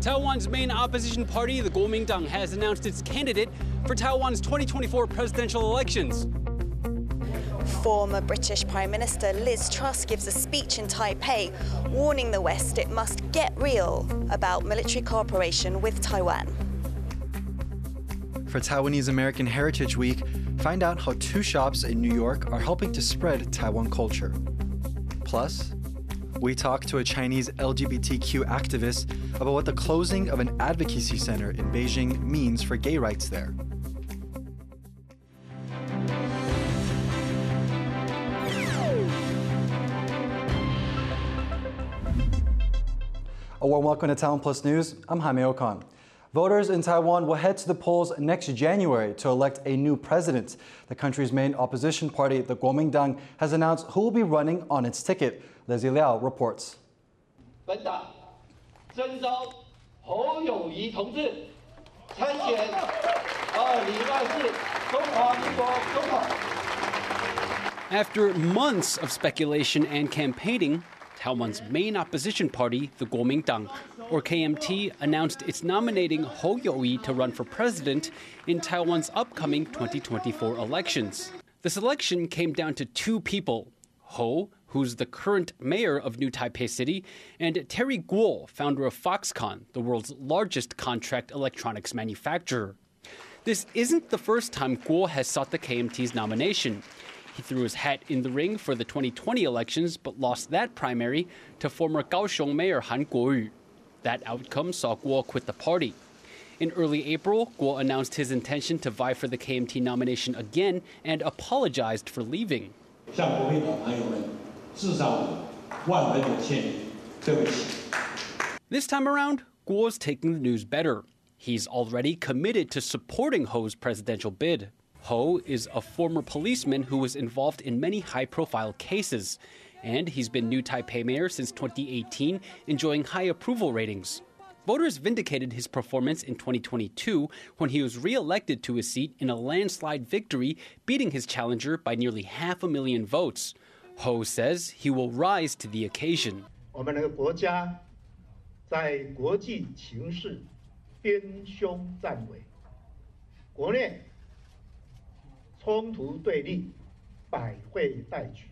Taiwan's main opposition party, the Kuomintang, has announced its candidate for Taiwan's 2024 presidential elections. Former British Prime Minister Liz Truss gives a speech in Taipei warning the West it must get real about military cooperation with Taiwan. For Taiwanese American Heritage Week, find out how two shops in New York are helping to spread Taiwan culture. Plus, we talk to a Chinese LGBTQ activist about what the closing of an advocacy center in Beijing means for gay rights there. A warm welcome to Taiwan Plus News. I'm Jaime Ocon. Voters in Taiwan will head to the polls next January to elect a new president. The country's main opposition party, the Kuomintang, has announced who will be running on its ticket. Leslie Liao reports. 本党征召侯友谊同志参选二零二四中华民国总统。 After months of speculation and campaigning, Taiwan's main opposition party, the Kuomintang, or KMT, announced it's nominating Hou Yu-ih to run for president in Taiwan's upcoming 2024 elections. The selection came down to two people Hou, who's the current mayor of New Taipei City, and Terry Guo, founder of Foxconn, the world's largest contract electronics manufacturer. This isn't the first time Guo has sought the KMT's nomination. He threw his hat in the ring for the 2020 elections, but lost that primary to former Kaohsiung Mayor Han Kuo-yu. That outcome saw Guo quit the party. In early April, Guo announced his intention to vie for the KMT nomination again and apologized for leaving. This time around, Guo's taking the news better. He's already committed to supporting Hou's presidential bid. Hou is a former policeman who was involved in many high profile cases. And he's been new Taipei mayor since 2018, enjoying high approval ratings. Voters vindicated his performance in 2022 when he was re elected to his seat in a landslide victory, beating his challenger by nearly half a million votes. Hou says he will rise to the occasion. 我们的国家在国际形势边凶战危，国内冲突对立百废待举，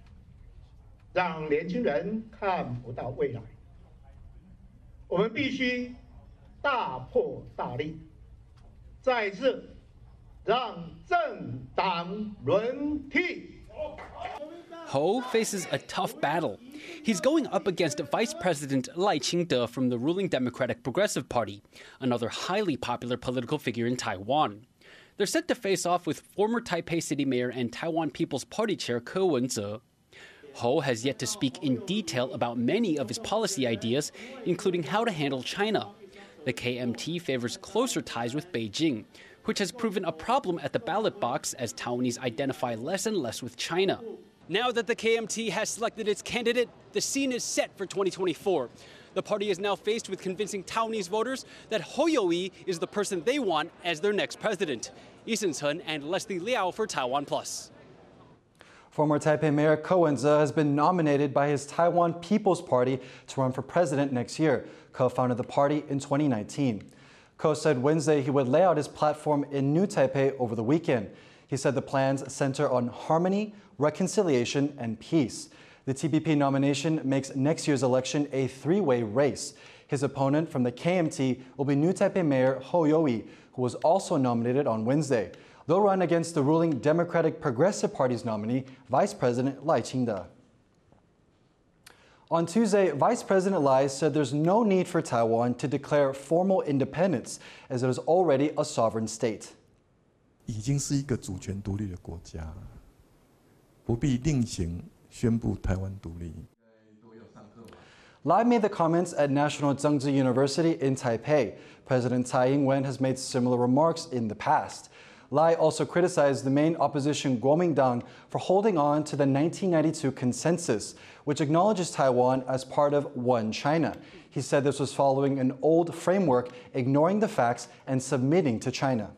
让年轻人看不到未来。我们必须大破大立，再次让政党轮替。Hou faces a tough battle. He's going up against Vice President Lai Ching-te from the ruling Democratic Progressive Party, another highly popular political figure in Taiwan. They're set to face off with former Taipei City Mayor and Taiwan People's Party Chair Ko Wen-je. Hou has yet to speak in detail about many of his policy ideas, including how to handle China. The KMT favors closer ties with Beijing, which has proven a problem at the ballot box as Taiwanese identify less and less with China. Now that the KMT has selected its candidate, the scene is set for 2024. The party is now faced with convincing Taiwanese voters that Hou Yu-ih is the person they want as their next president. Eason Sun and Leslie Liao for Taiwan Plus. Former Taipei Mayor Ko Wen-je has been nominated by his Taiwan People's Party to run for president next year. Ko founded the party in 2019. Ko said Wednesday he would lay out his platform in New Taipei over the weekend. He said the plans center on harmony, reconciliation, and peace. The TPP nomination makes next year's election a three way race. His opponent from the KMT will be New Taipei Mayor Hou Yu-ih, who was also nominated on Wednesday. They'll run against the ruling Democratic Progressive Party's nominee, Vice President Lai Ching-te. On Tuesday, Vice President Lai said there's no need for Taiwan to declare formal independence as it is already a sovereign state. 已经是一个主权独立的国家，不必另行 Lai made the comments at National Chengchi University in Taipei. President Tsai Ing-wen has made similar remarks in the past. Lai also criticized the main opposition Kuomintang for holding on to the 1992 consensus, which acknowledges Taiwan as part of one China. He said this was following an old framework, ignoring the facts and submitting to China.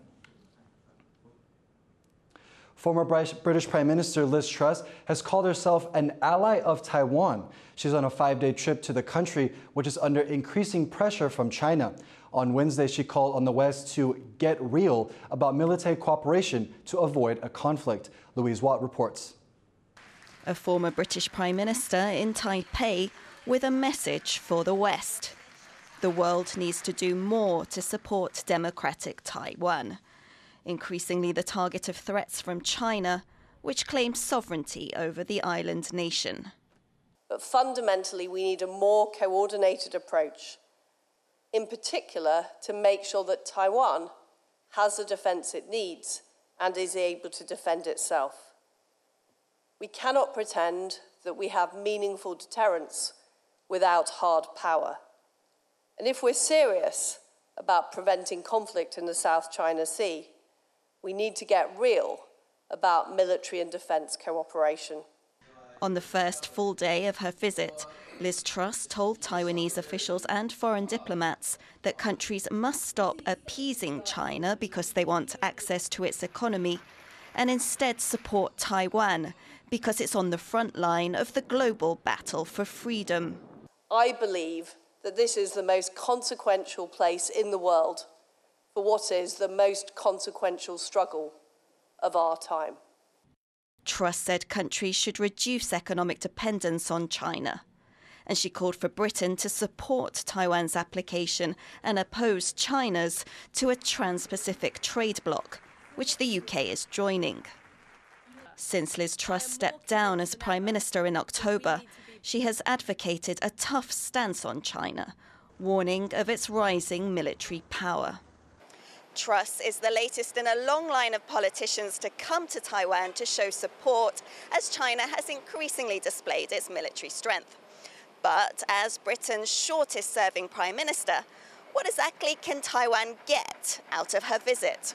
Former British Prime Minister Liz Truss has called herself an ally of Taiwan. She's on a five day trip to the country, which is under increasing pressure from China. On Wednesday, she called on the West to get real about military cooperation to avoid a conflict. Louise Watt reports. A former British Prime Minister in Taipei with a message for the West. The world needs to do more to support democratic Taiwan, increasingly the target of threats from China, which claims sovereignty over the island nation. But fundamentally, we need a more coordinated approach, in particular to make sure that Taiwan has the defence it needs and is able to defend itself. We cannot pretend that we have meaningful deterrence without hard power. And if we're serious about preventing conflict in the South China Sea, we need to get real about military and defence cooperation. On the first full day of her visit, Liz Truss told Taiwanese officials and foreign diplomats that countries must stop appeasing China because they want access to its economy and instead support Taiwan because it's on the front line of the global battle for freedom. I believe that this is the most consequential place in the world for what is the most consequential struggle of our time. Truss said countries should reduce economic dependence on China. And she called for Britain to support Taiwan's application and oppose China's to a trans Pacific trade bloc, which the UK is joining. Since Liz Truss stepped down as Prime Minister in October, she has advocated a tough stance on China, warning of its rising military power. Truss is the latest in a long line of politicians to come to Taiwan to show support as China has increasingly displayed its military strength. But as Britain's shortest serving Prime Minister, what exactly can Taiwan get out of her visit?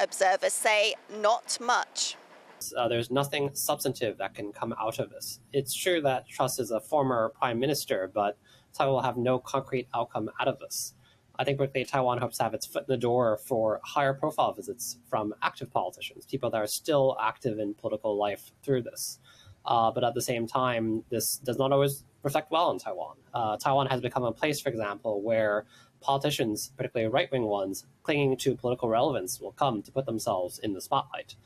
Observers say not much. Uh, there's nothing substantive that can come out of this. It's true that Truss is a former prime minister, but Taiwan will have no concrete outcome out of this. I think particularly Taiwan hopes to have its foot in the door for higher profile visits from active politicians, people that are still active in political life through this. Uh, but at the same time, this does not always reflect well in Taiwan. Uh, Taiwan has become a place, for example, where politicians, particularly right wing ones, clinging to political relevance, will come to put themselves in the spotlight.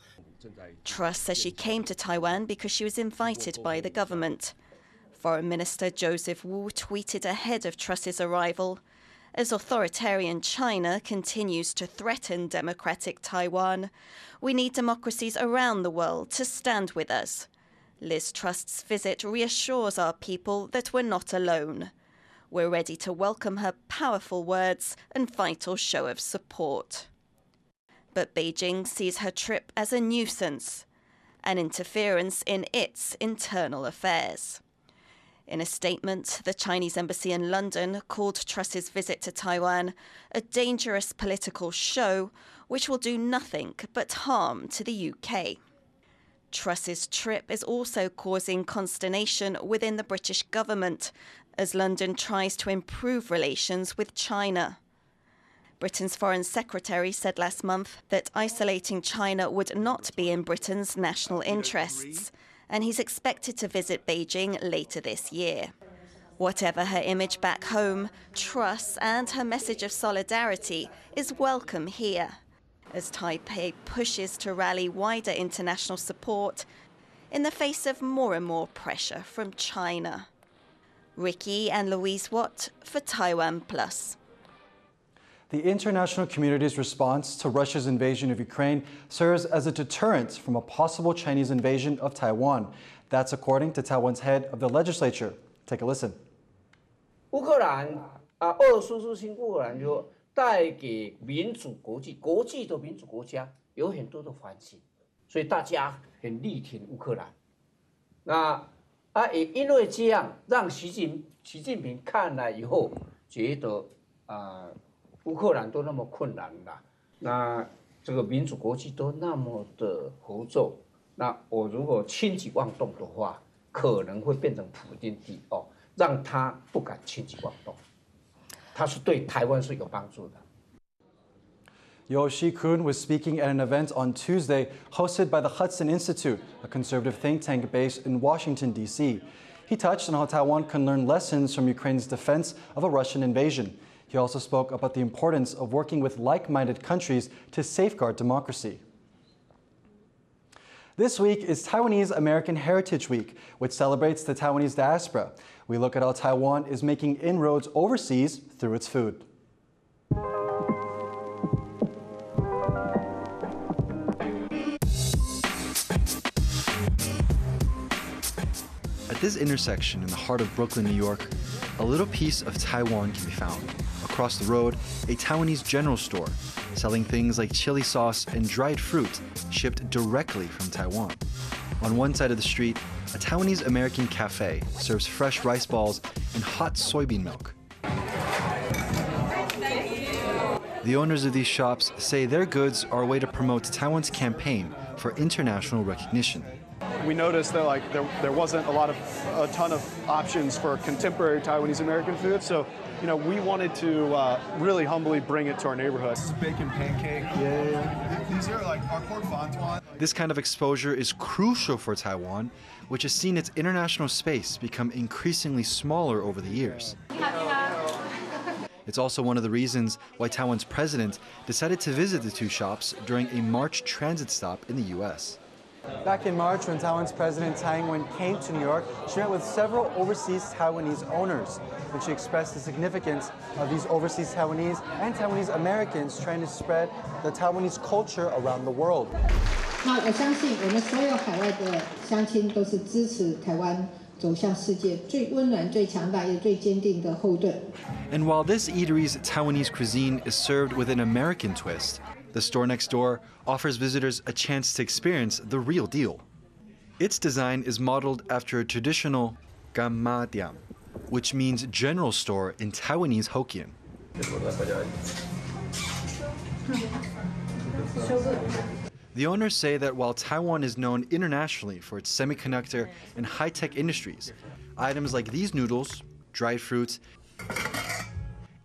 Truss says she came to Taiwan because she was invited by the government. Foreign Minister Joseph Wu tweeted ahead of Truss's arrival as authoritarian China continues to threaten democratic Taiwan. We need democracies around the world to stand with us. Liz Truss's visit reassures our people that we're not alone. We're ready to welcome her powerful words and vital show of support but Beijing sees her trip as a nuisance, an interference in its internal affairs. In a statement, the Chinese embassy in London called Truss's visit to Taiwan a dangerous political show which will do nothing but harm to the UK. Truss's trip is also causing consternation within the British government as London tries to improve relations with China. Britain's Foreign Secretary said last month that isolating China would not be in Britain's national interests, and he's expected to visit Beijing later this year. Whatever her image back home, Truss and her message of solidarity is welcome here, as Taipei pushes to rally wider international support in the face of more and more pressure from China. Ricky and Louise Watt for Taiwan Plus The international community's response to Russia's invasion of Ukraine serves as a deterrent from a possible Chinese invasion of Taiwan. That's according to Taiwan's head of the legislature. Take a listen. 乌克兰啊，俄罗斯入侵乌克兰就带给民主国际、国际的民主国家有很多的反省，所以大家很力挺乌克兰。那啊，也因为这样，让习近习近平看了以后，觉得啊。 乌克兰都那么困难了，那这个民主国际都那么的合作，那我如果轻举妄动的话，可能会变成普京帝哦，让他不敢轻举妄动，他是对台湾是有帮助的。You Si-kun was speaking at an event on Tuesday hosted by the Hudson Institute, a conservative think tank based in Washington, D.C. He touched on how Taiwan can learn lessons from Ukraine's defense of a Russian invasion. He also spoke about the importance of working with like minded countries to safeguard democracy. This week is Taiwanese American Heritage Week, which celebrates the Taiwanese diaspora. We look at how Taiwan is making inroads overseas through its food. At this intersection in the heart of Brooklyn, New York, a little piece of Taiwan can be found. Across the road, a Taiwanese general store selling things like chili sauce and dried fruit shipped directly from Taiwan. On one side of the street, a Taiwanese American cafe serves fresh rice balls and hot soybean milk. The owners of these shops say their goods are a way to promote Taiwan's campaign for international recognition we noticed that like there, there wasn't a lot of a ton of options for contemporary Taiwanese American food. So, you know, we wanted to uh, really humbly bring it to our neighborhood. This is bacon pancake. Yeah, yeah. These are like our pork bontois. This kind of exposure is crucial for Taiwan, which has seen its international space become increasingly smaller over the years. It's also one of the reasons why Taiwan's president decided to visit the two shops during a March transit stop in the U.S. Back in March, when Taiwan's President Tsai Ing-wen came to New York, she met with several overseas Taiwanese owners, and she expressed the significance of these overseas Taiwanese and Taiwanese Americans trying to spread the Taiwanese culture around the world. And while this eatery's Taiwanese cuisine is served with an American twist, the store next door offers visitors a chance to experience the real deal. Its design is modeled after a traditional gamadiam, which means general store in Taiwanese Hokkien. The owners say that while Taiwan is known internationally for its semiconductor and high tech industries, items like these noodles, dried fruits,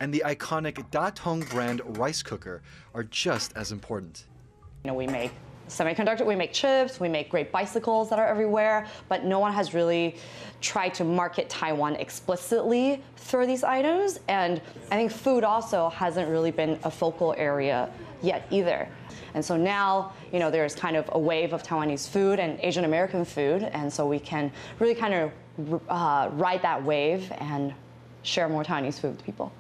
and the iconic Tatung brand rice cooker are just as important. You know, we make semiconductor, we make chips, we make great bicycles that are everywhere, but no one has really tried to market Taiwan explicitly through these items. And I think food also hasn't really been a focal area yet either. And so now, you know, there's kind of a wave of Taiwanese food and Asian American food, and so we can really kind of uh, ride that wave and share more Taiwanese food with people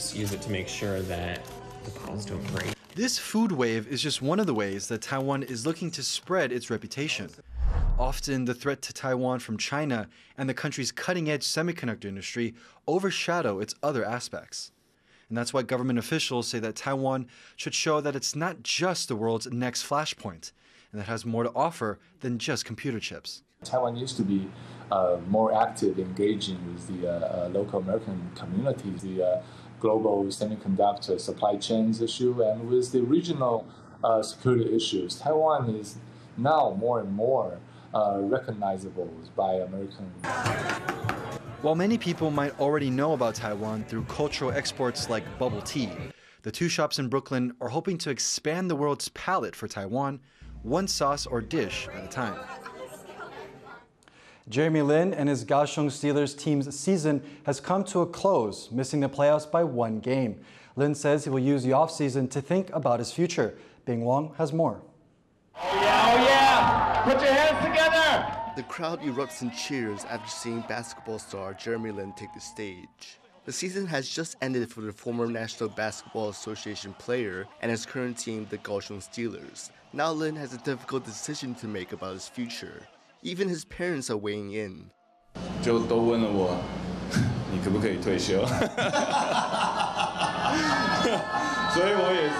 just use it to make sure that the bottles don't break. This food wave is just one of the ways that Taiwan is looking to spread its reputation. Often, the threat to Taiwan from China and the country's cutting edge semiconductor industry overshadow its other aspects. And that's why government officials say that Taiwan should show that it's not just the world's next flashpoint, and that has more to offer than just computer chips. Taiwan used to be uh, more active engaging with the uh, uh, local American communities. The uh, global semiconductor supply chains issue and with the regional uh, security issues, Taiwan is now more and more uh, recognizable by American. While many people might already know about Taiwan through cultural exports like bubble tea, the two shops in Brooklyn are hoping to expand the world's palate for Taiwan, one sauce or dish at a time. Jeremy Lin and his Kaohsiung Steelers team's season has come to a close, missing the playoffs by one game. Lin says he will use the offseason to think about his future. Bing Wong has more. Oh yeah, oh yeah! Put your hands together! The crowd erupts in cheers after seeing basketball star Jeremy Lin take the stage. The season has just ended for the former National Basketball Association player and his current team, the Kaohsiung Steelers. Now Lin has a difficult decision to make about his future. Even his parents are weighing in. 就都问了我，你可不可以退休？所以我也是，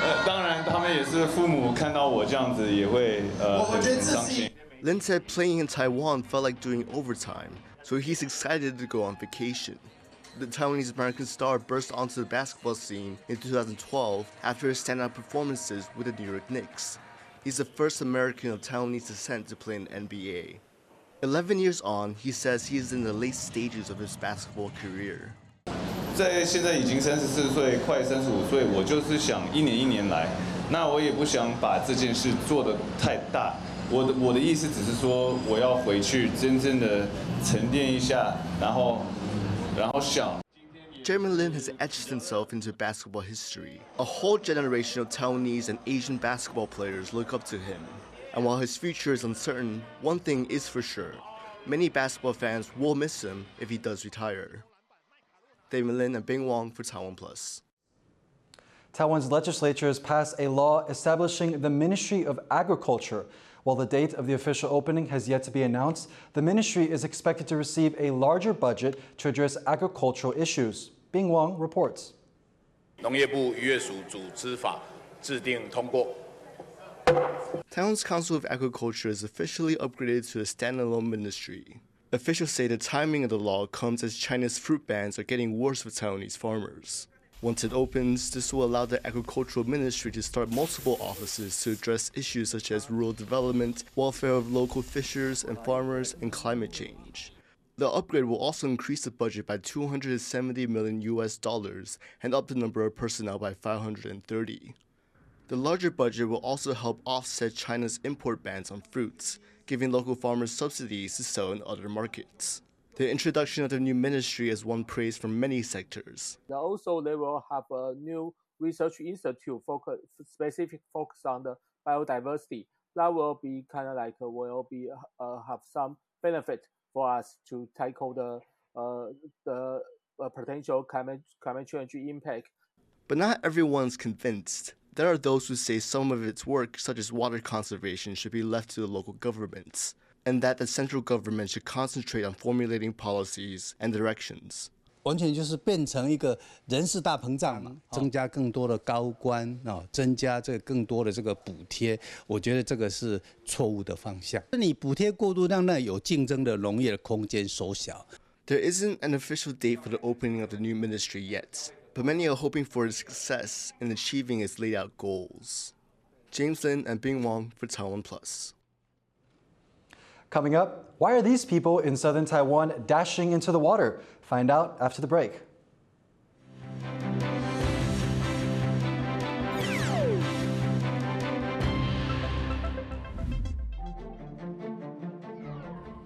呃，当然他们也是父母看到我这样子也会呃很很伤心。Lin said playing in Taiwan felt like doing overtime, so he's excited to go on vacation. The Taiwanese American star burst onto the basketball scene in 2012 after his standout performances with the New York Knicks. He's the first American of Taiwanese descent to play in NBA. 11 years on, he says he is in the late stages of his basketball career. 在现在已经三十四岁，快三十五岁，我就是想一年一年来。那我也不想把这件事做得太大。我的我的意思只是说，我要回去真正的沉淀一下，然后然后想。 Jeremy Lin has etched himself into basketball history. A whole generation of Taiwanese and Asian basketball players look up to him. And while his future is uncertain, one thing is for sure. Many basketball fans will miss him if he does retire. David Lin and Bing Wong for Taiwan Plus. Taiwan's legislature has passed a law establishing the Ministry of Agriculture. While the date of the official opening has yet to be announced, the ministry is expected to receive a larger budget to address agricultural issues. Bing Wang reports. 农业部渔业署组织法制定通过。Taiwan's Council of Agriculture is officially upgraded to a standalone ministry. Officials say the timing of the law comes as China's fruit bans are getting worse for Taiwanese farmers. Once it opens, this will allow the Agricultural Ministry to start multiple offices to address issues such as rural development, welfare of local fishers and farmers, and climate change. The upgrade will also increase the budget by 270 million US dollars and up the number of personnel by 530. The larger budget will also help offset China's import bans on fruits, giving local farmers subsidies to sell in other markets. The introduction of the new ministry has won praise from many sectors. Also, they will have a new research institute focus, specific focus on the biodiversity. That will be kind of like will be uh, have some benefit for us to tackle the uh, the uh, potential climate climate change impact. But not everyone's convinced. There are those who say some of its work, such as water conservation, should be left to the local governments, and that the central government should concentrate on formulating policies and directions. 完全就是变成一个人事大膨胀嘛，增加更多的高官啊，增加这更多的这个补贴，我觉得这个是错误的方向。你补贴过度，让那有竞争的农业的空间缩小。There isn't an official date for the opening of the new ministry yet, but many are hoping for its success in achieving its laid out goals. James Lin and Bing Wong for Taiwan Plus. Coming up, why are these people in southern Taiwan dashing into the water? Find out after the break.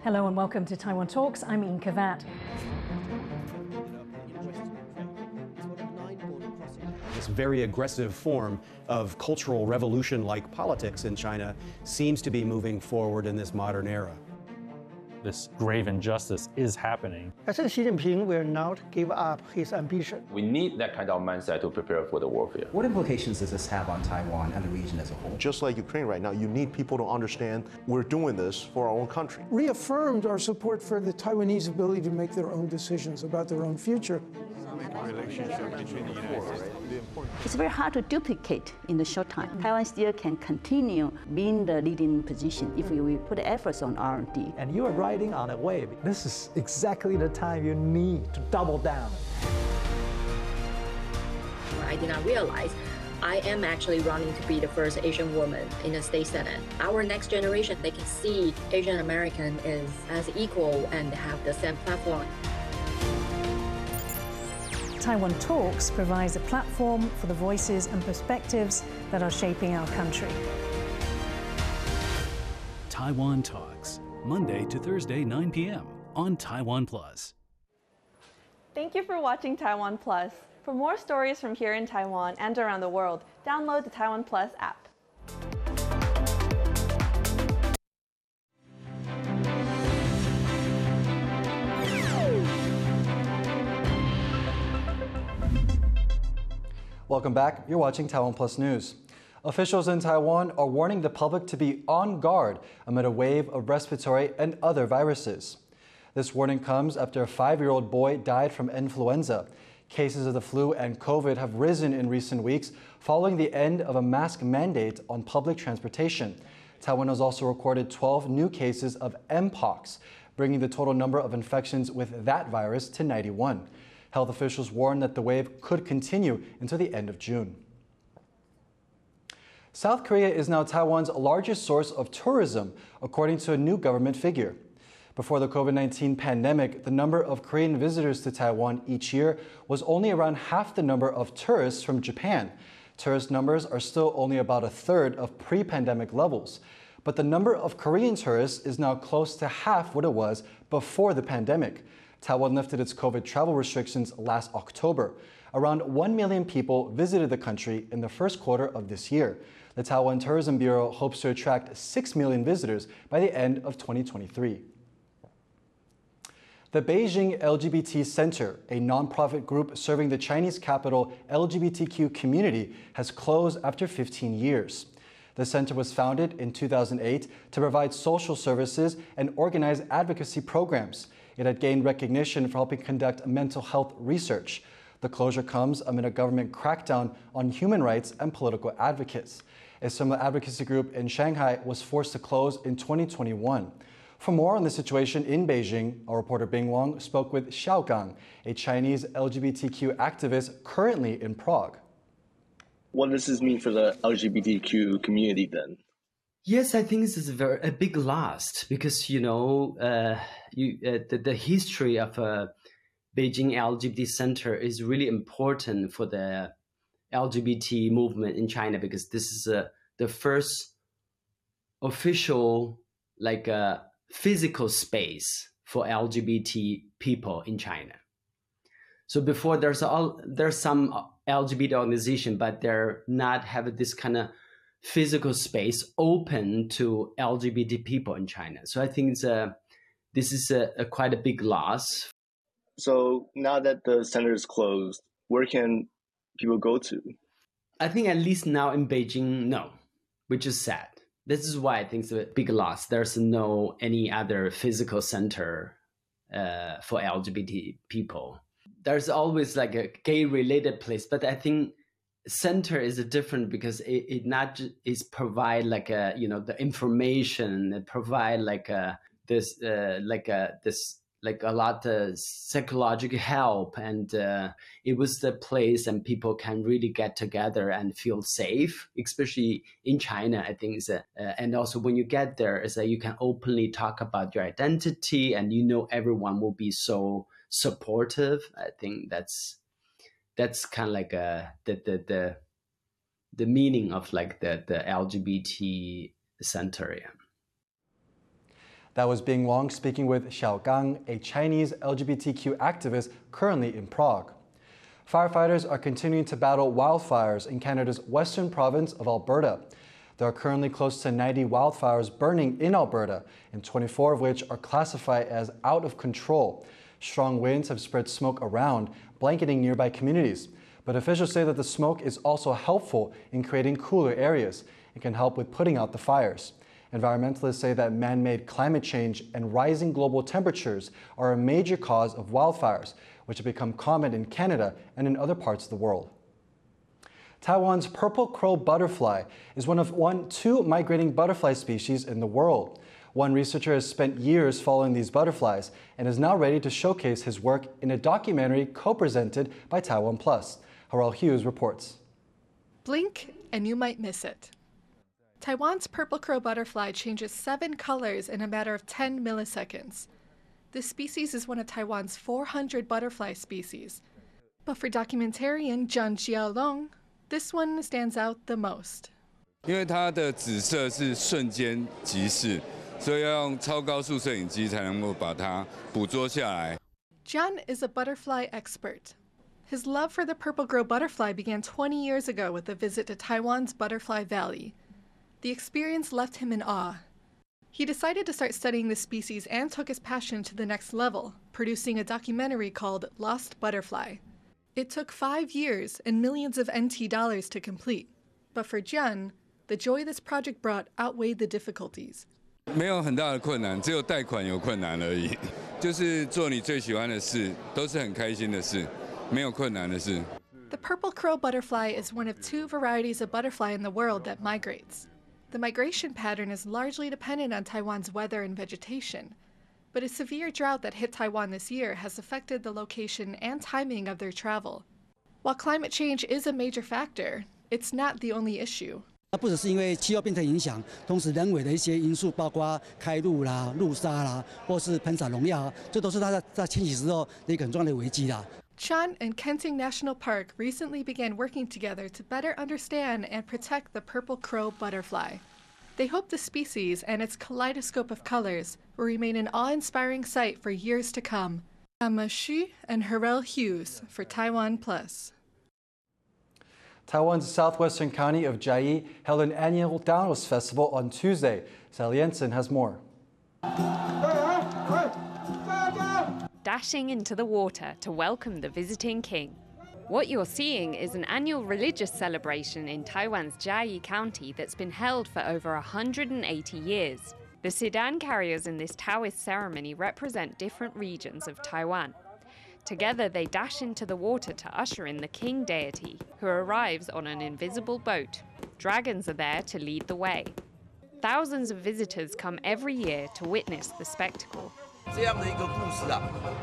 Hello and welcome to Taiwan Talks. I'm Ian Kavat. This very aggressive form of cultural revolution like politics in China seems to be moving forward in this modern era this grave injustice is happening. I think Xi Jinping will not give up his ambition. We need that kind of mindset to prepare for the warfare. What implications does this have on Taiwan and the region as a whole? Just like Ukraine right now, you need people to understand we're doing this for our own country. Reaffirmed our support for the Taiwanese ability to make their own decisions about their own future. It's very hard to duplicate in the short time. Taiwan still can continue being the leading position if we put efforts on R&D. And you are riding on a wave. This is exactly the time you need to double down. I did not realize I am actually running to be the first Asian woman in the state senate. Our next generation, they can see Asian American is as equal and have the same platform. Taiwan Talks provides a platform for the voices and perspectives that are shaping our country. Taiwan Talks, Monday to Thursday, 9 p.m. on Taiwan Plus. Thank you for watching Taiwan Plus. For more stories from here in Taiwan and around the world, download the Taiwan Plus app. Welcome back. You're watching Taiwan Plus News. Officials in Taiwan are warning the public to be on guard amid a wave of respiratory and other viruses. This warning comes after a five year old boy died from influenza. Cases of the flu and COVID have risen in recent weeks following the end of a mask mandate on public transportation. Taiwan has also recorded 12 new cases of Mpox, bringing the total number of infections with that virus to 91. Health officials warn that the wave could continue until the end of June. South Korea is now Taiwan's largest source of tourism, according to a new government figure. Before the COVID 19 pandemic, the number of Korean visitors to Taiwan each year was only around half the number of tourists from Japan. Tourist numbers are still only about a third of pre pandemic levels. But the number of Korean tourists is now close to half what it was before the pandemic. Taiwan lifted its COVID travel restrictions last October. Around 1 million people visited the country in the first quarter of this year. The Taiwan Tourism Bureau hopes to attract 6 million visitors by the end of 2023. The Beijing LGBT Center, a nonprofit group serving the Chinese capital LGBTQ community, has closed after 15 years. The center was founded in 2008 to provide social services and organize advocacy programs. It had gained recognition for helping conduct mental health research. The closure comes amid a government crackdown on human rights and political advocates. A similar advocacy group in Shanghai was forced to close in 2021. For more on the situation in Beijing, our reporter Bing Wang spoke with Xiao Gang, a Chinese LGBTQ activist currently in Prague. What does this mean for the LGBTQ community then? Yes, I think this is a very a big loss because you know uh, you, uh, the, the history of uh, Beijing LGBT Center is really important for the LGBT movement in China because this is uh, the first official like uh, physical space for LGBT people in China. So before there's all there's some LGBT organization, but they're not have this kind of physical space open to LGBT people in China. So I think it's a, this is a, a quite a big loss. So now that the center is closed, where can people go to? I think at least now in Beijing, no, which is sad. This is why I think it's a big loss. There's no any other physical center uh, for LGBT people. There's always like a gay related place, but I think center is different because it, it not is provide like a you know the information, it provide like a this uh, like a this like a lot of psychological help and uh, it was the place and people can really get together and feel safe especially in china i think is uh, and also when you get there is that you can openly talk about your identity and you know everyone will be so supportive i think that's that's kind of like a, the, the the the meaning of like the the lgbt center yeah. That was Bing Wang speaking with Xiao Gang, a Chinese LGBTQ activist currently in Prague. Firefighters are continuing to battle wildfires in Canada's western province of Alberta. There are currently close to 90 wildfires burning in Alberta, and 24 of which are classified as out of control. Strong winds have spread smoke around, blanketing nearby communities. But officials say that the smoke is also helpful in creating cooler areas. It can help with putting out the fires. Environmentalists say that man made climate change and rising global temperatures are a major cause of wildfires, which have become common in Canada and in other parts of the world. Taiwan's purple crow butterfly is one of one two migrating butterfly species in the world. One researcher has spent years following these butterflies and is now ready to showcase his work in a documentary co-presented by Taiwan Plus. Harrell Hughes reports. Blink and you might miss it. Taiwan's purple crow butterfly changes seven colors in a matter of 10 milliseconds. This species is one of Taiwan's 400 butterfly species. But for documentarian Zhang Xiaolong, this one stands out the most. 因为它的紫色是瞬间即逝， 所以要用超高速摄影机才能够把它捕捉下来。John is a butterfly expert. His love for the purple crow butterfly began 20 years ago with a visit to Taiwan's Butterfly Valley. The experience left him in awe. He decided to start studying the species and took his passion to the next level, producing a documentary called Lost Butterfly. It took five years and millions of NT dollars to complete. But for Jun, the joy this project brought outweighed the difficulties. 没有很大的困难，只有贷款有困难而已。就是做你最喜欢的事，都是很开心的事，没有困难的事。The purple crow butterfly is one of two varieties of butterfly in the world that migrates. The migration pattern is largely dependent on Taiwan's weather and vegetation, but a severe drought that hit Taiwan this year has affected the location and timing of their travel. While climate change is a major factor, it's not the only issue. 那不只是因为气候变成影响，同时人为的一些因素，包括开路啦、路杀啦，或是喷洒农药，这都是它在在迁徙时候的一个很重要的危机啦。Chan and Kenting National Park recently began working together to better understand and protect the purple crow butterfly. They hope the species and its kaleidoscope of colors will remain an awe-inspiring sight for years to come. Emma Xu and Harel Hughes for Taiwan Plus. Taiwan's southwestern county of Chiayi held an annual Downs Festival on Tuesday. Sally Jensen has more. Dashing into the water to welcome the visiting king. What you're seeing is an annual religious celebration in Taiwan's Chiayi County that's been held for over 180 years. The sedan carriers in this Taoist ceremony represent different regions of Taiwan. Together, they dash into the water to usher in the king deity, who arrives on an invisible boat. Dragons are there to lead the way. Thousands of visitors come every year to witness the spectacle. 这样的一个故事啊，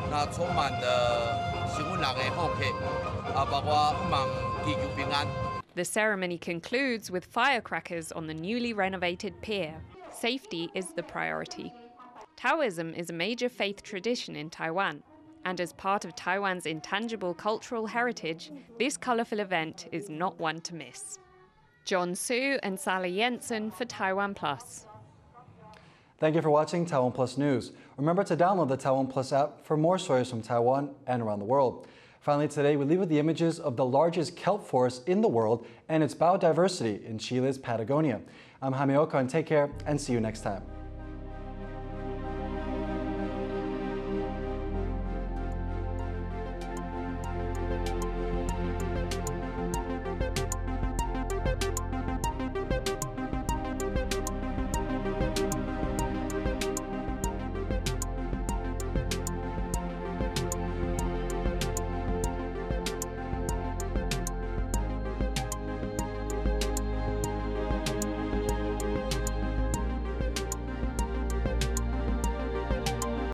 那充满了幸运人的福气，啊，包括望祈求平安。The ceremony concludes with firecrackers on the newly renovated pier. Safety is the priority. Taoism is a major faith tradition in Taiwan, and as part of Taiwan's intangible cultural heritage, this colourful event is not one to miss. John Su and Sally Jensen for Taiwan Plus. Thank you for watching Taiwan Plus News. Remember to download the Taiwan Plus app for more stories from Taiwan and around the world. Finally, today we leave with the images of the largest kelp forest in the world and its biodiversity in Chile's Patagonia. I'm Jaime and take care and see you next time.